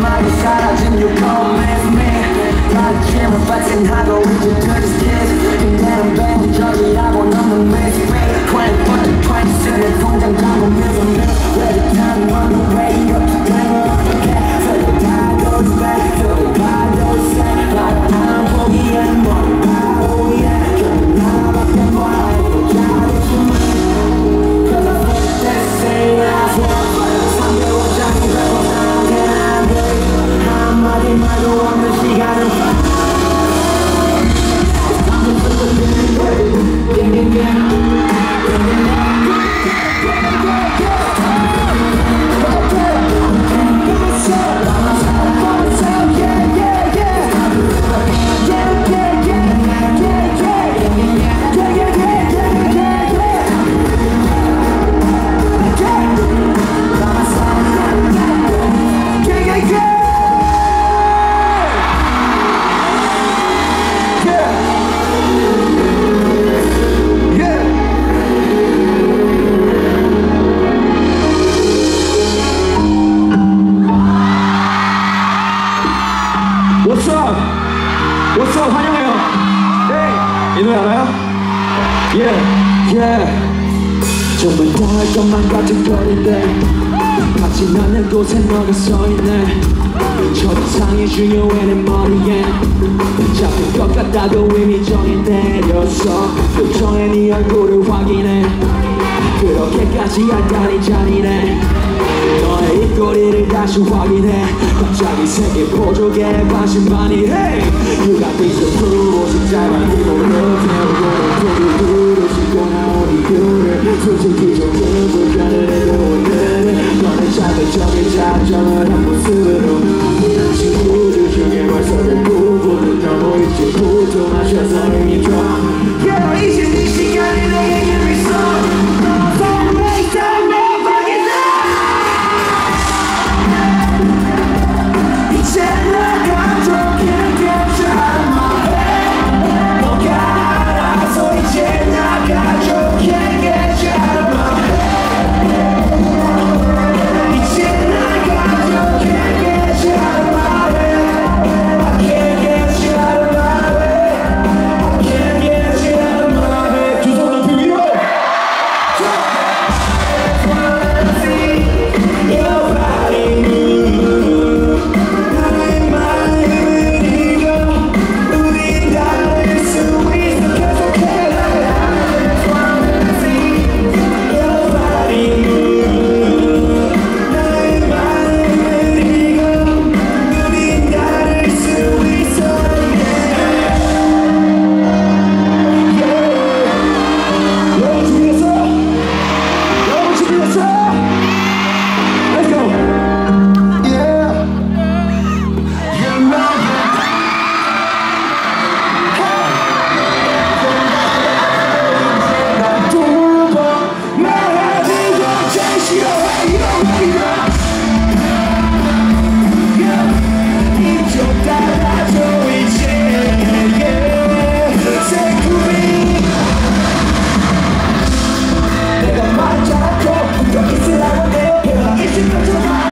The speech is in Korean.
마음이 and You come with me 나 지금 빠진 하고 이제 to this I'm 넌 Up? 환영해요. 네. 이 노래 알아요? Yeah, yeah. 정말 다할 것만 같은 거리인데 같이 나는 곳에 너가 서있네 첫상이 중요해 내 머리에 잡힐 것 같다고 이미 정이 내렸어 표정에 네 얼굴을 확인해 그렇게까지 할까니 잔인해 다시 확인해. 갑자기 세계 보조개 관심만이 해. You got to prove 옷이 짧아 이모를